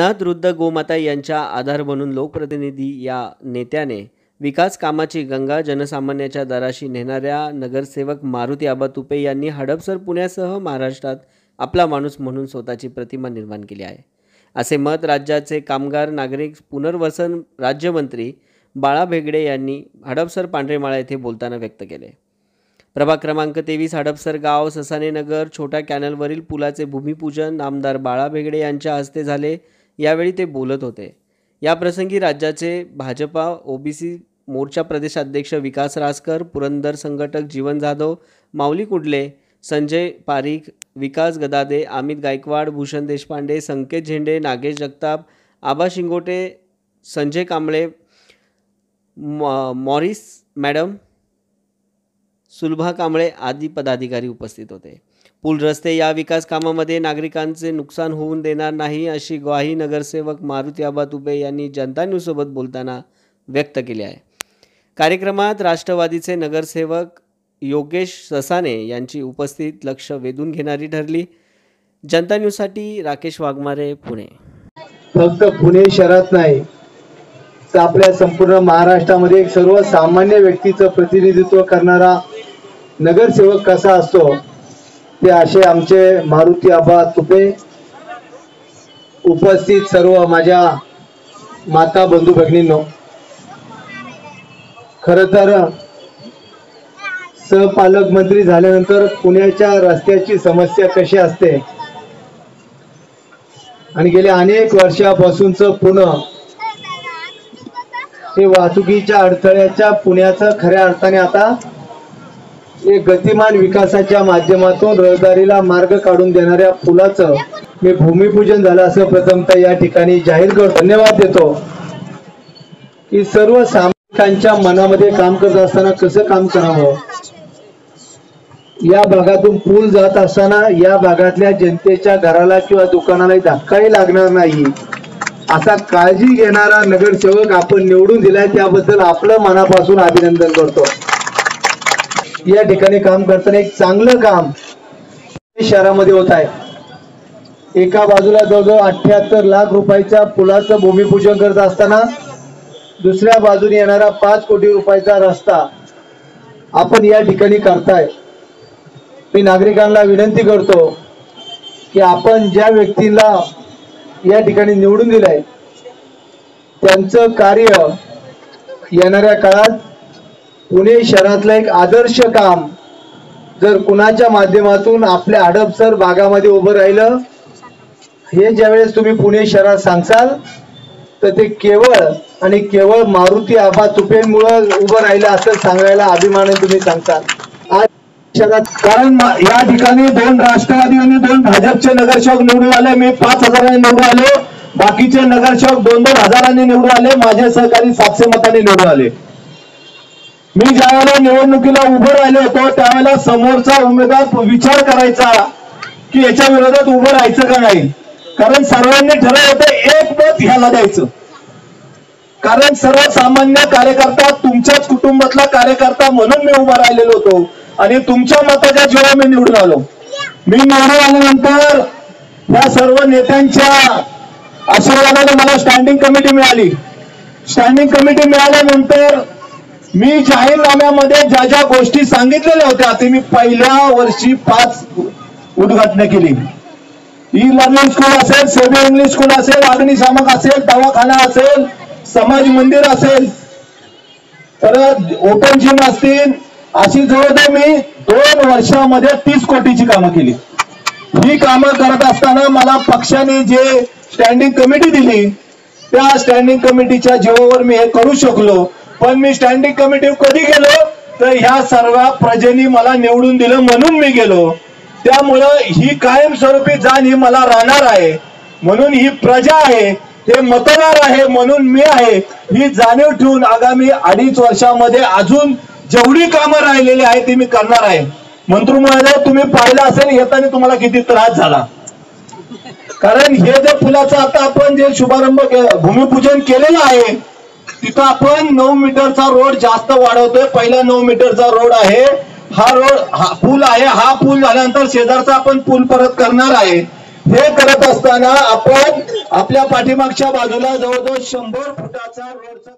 नाथ रुद्ध गोमाता यांच्या आधार बनून लोकप्रतिनिधी या नेत्याने विकास कामाची गंगा जनसामान्याच्या दाराशी नेणाऱ्या नगरसेवक मारुती आबा तुपे यांनी हडपसर पुण्यासह महाराष्ट्रात आपला माणूस म्हणून स्वतःची प्रतिमा निर्माण केली आहे. असे मत राज्याचे कामगार नागरिक पुनर्वसन राज्यमंत्री बाळा भेगडे यांनी हडपसर पांढरेमाळा येथे बोलताना व्यक्त केले. प्रभाग क्रमांक तेवीस हडपसर गाव ससाने नगर छोट्या कॅनलवरील पुलाचे भूमिपूजन आमदार बाळा भेगडे यांच्या हस्ते झाले. यावेळी ते बोलत होते. याप्रसंगी राज्याचे भाजपा ओबीसी मोर्चा प्रदेशाध्यक्ष विकास रासकर पुरंदर संघटक जीवन जाधव माऊली कुडले संजय पारीख विकास गदादे अमित गायकवाड भूषण देशपांडे संकेत झेंडे नागेश जगताप आबा शिंगोटे संजय कांबळे मॉ मॉरिस मॅडम सुलभा कांबळे आदी पदाधिकारी उपस्थित होते. पूल रस्ते या विकास कामामध्ये नागरिकांचे नुकसान होऊन देणार नाही अशी ग्वाही नगरसेवक मारुती आबा तुबे यांनी जनता न्यूजसोबत बोलताना व्यक्त केली आहे. कार्यक्रमात राष्ट्रवादीचे नगरसेवक योगेश ससाने यांची उपस्थित लक्ष वेधून घेणारी ठरली. जनता न्यूजसाठी राकेश वाघमारे पुणे. फक्त पुणे शहरात नाही तर आपल्या संपूर्ण महाराष्ट्रामध्ये एक सर्वसामान्य व्यक्तीचं प्रतिनिधित्व करणारा नगरसेवक कसा असतो? ते असे आमचे मारुती आबा तुपे उपस्थित सर्व माझ्या माता बंधू भगिनींनो. खर तर सहपालक मंत्री झाल्यानंतर पुण्याच्या रस्त्याची समस्या कशी असते? आणि गेल्या अनेक वर्षापासूनच पुणे हे वाहतुकीच्या अडथळ्याच्या पुण्याचं खऱ्या अर्थाने आता एक गतिमान विकासाच्या माध्यमातून रहदारीला मार्ग काढून देणाऱ्या पुलाचं मी भूमिपूजन झालं असं प्रथमतः या ठिकाणी जाहीर करतो धन्यवाद देतो. की सर्व सामाजिकांच्या मनामध्ये काम करत असताना कसं काम करावं? या भागातून पूल जात असताना या भागातल्या जनतेच्या घराला किंवा दुकानाला धक्काही लागणार नाही. असा काळजी घेणारा नगरसेवक आपण निवडून दिलाय त्याबद्दल आपलं मनापासून अभिनंदन करतो. या ठिकाणी काम करताना एक चांगलं काम शहरामध्ये होत आहे. एका बाजूला जवळजवळ अठ्याहत्तर लाख रुपयाच्या पुलाचं भूमिपूजन करत असताना दुसऱ्या बाजूने येणारा पाच कोटी रुपयाचा रस्ता आपण या ठिकाणी करताय. मी नागरिकांना विनंती करतो की आपण ज्या व्यक्तीला या ठिकाणी निवडून दिलंय त्यांचं कार्य येणाऱ्या काळात पुणे शहरातलं एक आदर्श काम जर कुणाच्या माध्यमातून आपल्या हडपसर भागामध्ये उभं राहिलं हे ज्यावेळेस तुम्ही पुणे शहरात सांगसाल तर ते केवळ आणि केवळ मारुती आबा तुपेंमुळं उभं राहिलं असं सांगायला अभिमानाने तुम्ही सांगताल आज शहरात कारण या ठिकाणी दोन राष्ट्रवादी आणि दोन भाजपचे नगरसेवक निवडून आले मी पाच हजारांनी निवडून आले. बाकीचे नगरसेवक दोन दोन हजारांनी निवडून आले माझे सहकारी सातशे मतांनी निवडून आले. मी ज्यावेळेला निवडणुकीला उभं राहिलो होतो त्यावेळेला समोरचा उमेदवार विचार करायचा की याच्या विरोधात उभं राहायचं का नाही? कारण सर्वांनी ठरवलं होतं एक मत ह्याला द्यायचं. कारण सर्वसामान्य कार्यकर्ता तुमच्याच कुटुंबातला कार्यकर्ता म्हणून मी उभा राहिलेलो होतो. आणि तुमच्या मताच्या जेव्हा मी निवडून आलो. मी निवडून आल्यानंतर या सर्व नेत्यांच्या आशीर्वादाने मला स्टँडिंग कमिटी मिळाली. स्टँडिंग कमिटी मिळाल्यानंतर मी जाहीरनाम्यामध्ये ज्या ज्या गोष्टी सांगितलेल्या होत्या ते मी पहिल्या वर्षी पाच उद्घाटन केली. ई लर्निंग स्कूल असेल सेमी इंग्लिश स्कूल असेल अग्निशामक असेल दवाखाना असेल समाज मंदिर असेल परत ओपन जिम असतील अशी जवळजवळ मी दोन वर्षामध्ये तीस कोटीची कामं केली. ही कामं करत असताना मला पक्षाने जे स्टँडिंग कमिटी दिली त्या स्टँडिंग कमिटीच्या जीवावर मी हे करू शकलो. पण मी स्टँडिंग कमिटी कधी गेलो? तर ह्या सर्व प्रजेनी मला निवडून दिलं म्हणून मी गेलो. त्यामुळं ही कायमस्वरूपी जाण ही मला राहणार आहे. म्हणून ही प्रजा आहे हे मतदार आहे म्हणून मी आहे. ही जाणीव ठेवून आगामी अडीच वर्षामध्ये अजून जेवढी कामं राहिलेली आहे ती मी करणार आहे. मंत्री महोदय तुम्ही पाहिलं असेल येताना तुम्हाला किती त्रास झाला. कारण हे जे फुलाचं आता आपण जे शुभारंभ के- भूमिपूजन केलेलं आहे तिथं आपण नऊ मीटरचा रोड जास्त वाढवतोय. पहिला नऊ मीटरचा रोड आहे. हा रोड हा पूल आहे. हा पूल झाल्यानंतर शेजारचा आपण पूल परत करणार आहे. हे करत असताना आपण आपल्या पाठीमागच्या बाजूला जवळजवळ शंभर फुटाचा रोडचा